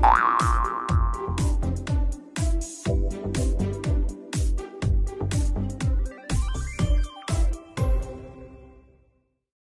Bye.